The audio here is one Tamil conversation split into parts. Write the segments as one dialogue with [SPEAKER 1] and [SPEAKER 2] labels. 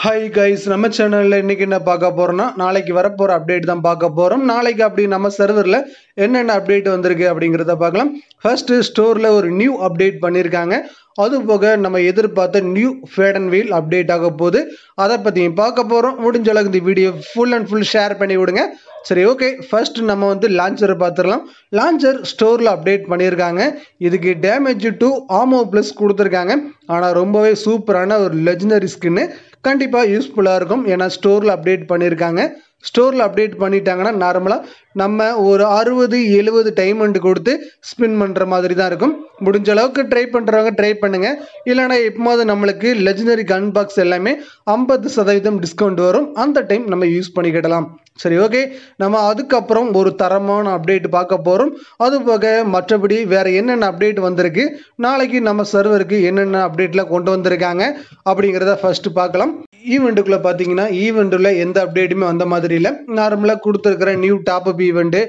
[SPEAKER 1] ஹாய் கைஸ் நம்ம சேனலில் இன்னைக்கு என்ன பார்க்க போறோம்னா நாளைக்கு வரப்போகிற அப்டேட் தான் பார்க்க போகிறோம் நாளைக்கு அப்படி நம்ம சர்வரில் என்னென்ன அப்டேட் வந்திருக்கு அப்படிங்கிறத பார்க்கலாம். ஃபர்ஸ்ட் ஸ்டோரில் ஒரு நியூ அப்டேட் பண்ணியிருக்காங்க. அது போக நம்ம எதிர்பார்த்த new fade and wheel update ஆக போகுது. அதை பற்றியும் பார்க்க போகிறோம் முடிஞ்ச அளவுக்கு இந்த video full and full share பண்ணி விடுங்க. சரி ஓகே ஃபர்ஸ்ட் நம்ம வந்து லான்ச்சரை பார்த்துடலாம். லான்ச்சர் ஸ்டோரில் அப்டேட் பண்ணியிருக்காங்க. இதுக்கு டேமேஜ் டூ ஆமோ ப்ளஸ் கொடுத்துருக்காங்க. ஆனால் ரொம்பவே சூப்பரான ஒரு லெஜனரி ஸ்கின்னு கண்டிப்பாக யூஸ்ஃபுல்லாக இருக்கும். ஏன்னா ஸ்டோரில் அப்டேட் பண்ணியிருக்காங்க. ஸ்டோரில் அப்டேட் பண்ணிட்டாங்கன்னா நார்மலாக நம்ம ஒரு அறுபது எழுபது டைமண்ட் கொடுத்து ஸ்பின் பண்ணுற மாதிரி தான் இருக்கும். முடிஞ்ச அளவுக்கு ட்ரை பண்ணுறவங்க ட்ரை பண்ணுங்கள் இல்லைனா எப்போது நம்மளுக்கு லெஜனரி கன் பாக்ஸ் எல்லாமே ஐம்பது சதவீதம் டிஸ்கவுண்ட் வரும். அந்த டைம் நம்ம யூஸ் பண்ணிக்கிடலாம். சரி ஓகே நம்ம அதுக்கப்புறம் ஒரு தரமான அப்டேட் பார்க்க போகிறோம் அது போக மற்றபடி வேறு என்னென்ன அப்டேட் வந்திருக்கு? நாளைக்கு நம்ம சர்வருக்கு என்னென்ன அப்டேட்லாம் கொண்டு வந்திருக்காங்க அப்படிங்கிறத ஃபஸ்ட்டு பார்க்கலாம். ஈவெண்ட்டுக்குள்ளே பார்த்தீங்கன்னா ஈவெண்ட்டில் எந்த அப்டேட்டுமே வந்த மாதிரி இல்லை. நார்மலாக கொடுத்துருக்கிற new top up event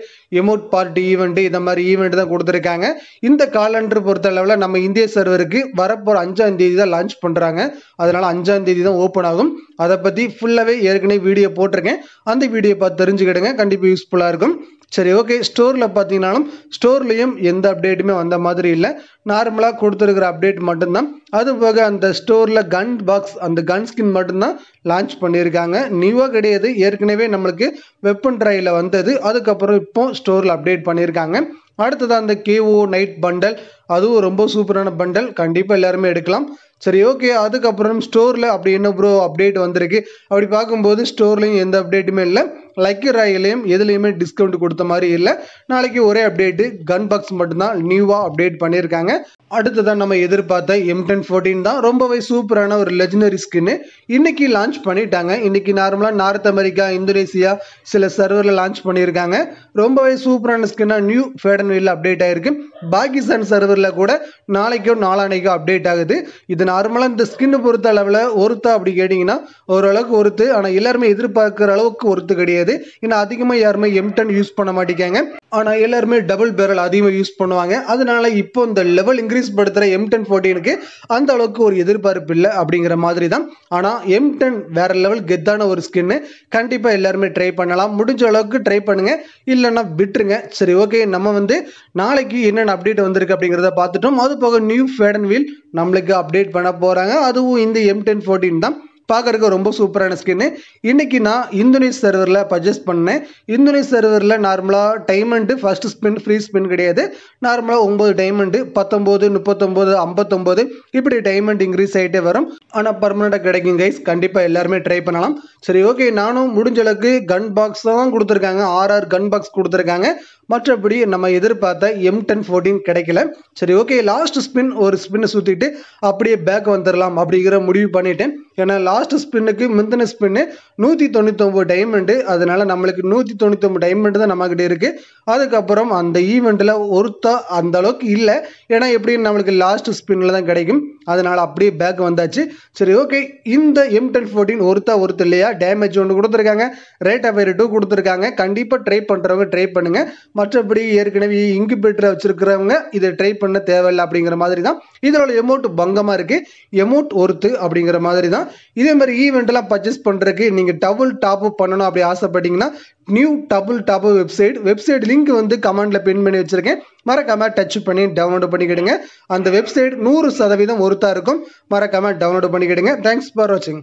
[SPEAKER 1] emote party event இந்த மாதிரி ஈவெண்ட் தான் கொடுத்துருக்காங்க. இந்த காலண்டர் பொறுத்த அளவில் நம்ம இந்திய சர்வருக்கு வரப்போகிற அஞ்சாம் தேதி தான் லான்ச் பண்ணுறாங்க அதனால் அஞ்சாம் தேதி தான் ஓப்பன் ஆகும். அதை பற்றி ஃபுல்லாகவே ஏற்கனவே வீடியோ போட்டிருக்கேன். அந்த வீடியோ பார்த்து தெரிஞ்சுக்கிடுங்க. கண்டிப்பாக யூஸ்ஃபுல்லாக இருக்கும். சரி ஓகே ஸ்டோரில் பார்த்தீங்கன்னாலும் ஸ்டோர்லேயும் எந்த அப்டேட்டுமே வந்த மாதிரி இல்லை. நார்மலாக கொடுத்துருக்கிற அப்டேட் மட்டும்தான். அது போக அந்த ஸ்டோரில் கன் பாக்ஸ் அந்த கன் ஸ்கின் மட்டும்தான் லான்ச் பண்ணியிருக்காங்க. நியூவாக கிடையாது. ஏற்கனவே நம்மளுக்கு வெப்பன் ட்ரையில் வந்தது. அதுக்கப்புறம் இப்போ ஸ்டோரில் அப்டேட் பண்ணியிருக்காங்க. அடுத்தது அந்த கேஓ நைட் பண்டல் அதுவும் ரொம்ப சூப்பரான பண்டல் கண்டிப்பாக எல்லாருமே எடுக்கலாம். சரி ஓகே அதுக்கப்புறம் ஸ்டோரில் அப்படி என்ன ப்ரோ அப்டேட் வந்திருக்கு? அப்படி பார்க்கும்போது ஸ்டோர்லேயும் எந்த அப்டேட்டுமே இல்லை. லக்கி ராயிலையும் எதுலேயுமே டிஸ்கவுண்ட் கொடுத்த மாதிரி இல்லை. நாளைக்கு ஒரே அப்டேட்டு கன் பாக்ஸ் மட்டும்தான் நியூவாக அப்டேட் பண்ணியிருக்காங்க. அடுத்ததான் நம்ம எதிர்பார்த்த எம் டென் ஃபோர்டீன் தான் ரொம்பவே சூப்பரான ஒரு லெஜனரி ஸ்கின்னு இன்னைக்கு லான்ச் பண்ணிட்டாங்க. இன்னைக்கு நார்மலாக நார்த் அமெரிக்கா இந்தோனேசியா சில சர்வரில் லான்ச் பண்ணியிருக்காங்க. ரொம்பவே சூப்பரான ஸ்கின்னாக நியூ ஃபேடன் வீல் அப்டேட் ஆகிருக்கு பாகிஸ்தான் சர்வரில் கூட நாளைக்கோ நாளானைக்கோ அப்டேட் ஆகுது. இது நார்மலாக இந்த ஸ்கின்னு பொறுத்த அளவில் ஒருத்தா அப்படி கேட்டிங்கன்னா ஓரளவுக்கு ஒருத்து. ஆனால் எல்லாருமே எதிர்பார்க்குற அளவுக்கு ஒருத்து கிடையாது. ஏன்னா அதிகமாக யாருமே எம் டென் யூஸ் பண்ண மாட்டேங்காங்க ஆனால் எல்லாருமே டபுள் பேரல் அதிகமாக யூஸ் பண்ணுவாங்க. அதனால இப்போ இந்த லெவல் இன்க்ரீஸ் படுத்துகிற எம் டென் ஃபோர்டீனுக்கு அந்த அளவுக்கு ஒரு எதிர்பார்ப்பு இல்லை அப்படிங்கிற மாதிரி தான் ஆனால் எம் டென் வேற லெவல் கெத்தான ஒரு ஸ்கின்னு கண்டிப்பாக எல்லாருமே ட்ரை பண்ணலாம். முடிஞ்ச அளவுக்கு ட்ரை பண்ணுங்க. இல்லைன்னா விட்டுருங்க. சரி ஓகே நம்ம வந்து நாளைக்கு என்னென்ன அப்டேட் வந்திருக்கு அப்படிங்கிறத பார்த்துட்டோம். அது போக நியூ ஃபேடன் வீல் நம்மளுக்கு அப்டேட் பண்ண போகிறாங்க அதுவும் இந்த எம் டென் ஃபோர்டீன் தான். பார்க்கறதுக்கு ரொம்ப சூப்பரான ஸ்கின்னு இன்றைக்கி நான் இந்தோனேஸ் சர்வரில் பர்ச்சேஸ் பண்ணேன். இந்தோனேஸ் சர்வரில் நார்மலாக diamond first spin free spin கிடையாது. நார்மலாக ஒம்பது டைமண்டு பத்தொம்போது முப்பத்தொம்போது ஐம்பத்தொம்போது இப்படி டைமண்ட் இன்க்ரீஸ் ஆகிட்டே வரும். ஆனால் பர்மனெண்ட்டாக கிடைக்கும் கைஸ் கண்டிப்பாக எல்லாருமே ட்ரை பண்ணலாம். சரி ஓகே நானும் முடிஞ்ச அளவுக்கு கன் பாக்ஸ் தான் கொடுத்துருக்காங்க. ஆர்ஆர் கன் பாக்ஸ் கொடுத்துருக்காங்க. மற்றபடி நம்ம எதிர்பார்த்த எம் டென் ஃபோர்டீன் கிடைக்கல. சரி ஓகே லாஸ்ட் ஸ்பின் ஒரு ஸ்பின்னை சுற்றிட்டு அப்படியே பேக் வந்துடலாம் அப்படிங்கிற முடிவு பண்ணிட்டேன். ஏன்னா லாஸ்ட் ஸ்பின்னுக்கு முந்தின ஸ்பின்னு நூற்றி தொண்ணூத்தொம்பது டைமண்டு அதனால நம்மளுக்கு நூற்றி தொண்ணூத்தொம்பது டைமண்டு தான் நம்மக்கிட்ட இருக்குது அதுக்கப்புறம் அந்த ஈவெண்ட்டில் ஒருத்தா அந்த அளவுக்கு இல்லை. ஏன்னா எப்படியும் நம்மளுக்கு லாஸ்ட் ஸ்பின்னில் தான் கிடைக்கும். அதனால் அப்படியே பேக் வந்தாச்சு. சரி ஓகே இந்த எம் டென் ஃபோர்டீன் ஒருத்தா ஒருத்தர் இல்லையா? டேமேஜ் ஒன்று கொடுத்துருக்காங்க. ரேட் ஆஃப் டூ கொடுத்துருக்காங்க. கண்டிப்பாக ட்ரை பண்ணுறவங்க ட்ரை பண்ணுங்கள் மற்றபடி ஏற்கனவே இன்குபேட்டரை வச்சுருக்கிறவங்க இதை ட்ரை பண்ண தேவையில்லை அப்படிங்கிற மாதிரி தான் இதோட எமௌண்ட் பங்கமாக இருக்குது எமௌண்ட் ஒர்த்து அப்படிங்கிற மாதிரி தான் இதே மாதிரி ஈவெண்ட்லாம் பர்ச்சேஸ் பண்ணுறதுக்கு நீங்கள் டபுள் டாப் அப் பண்ணணும் அப்படி ஆசைப்பட்டீங்கன்னா new double top website website link வந்து கமெண்ட்டில் பின் பண்ணி வச்சுருக்கேன். மறக்காமல் டச் பண்ணி டவுன்லோட் பண்ணிக்கிடுங்க. அந்த வெப்சைட் நூறு சதவீதம் ஒருத்தா இருக்கும். மறக்காம டவுன்லோட் பண்ணிக்கிடுங்க. தேங்க்ஸ் ஃபார் வாட்சிங்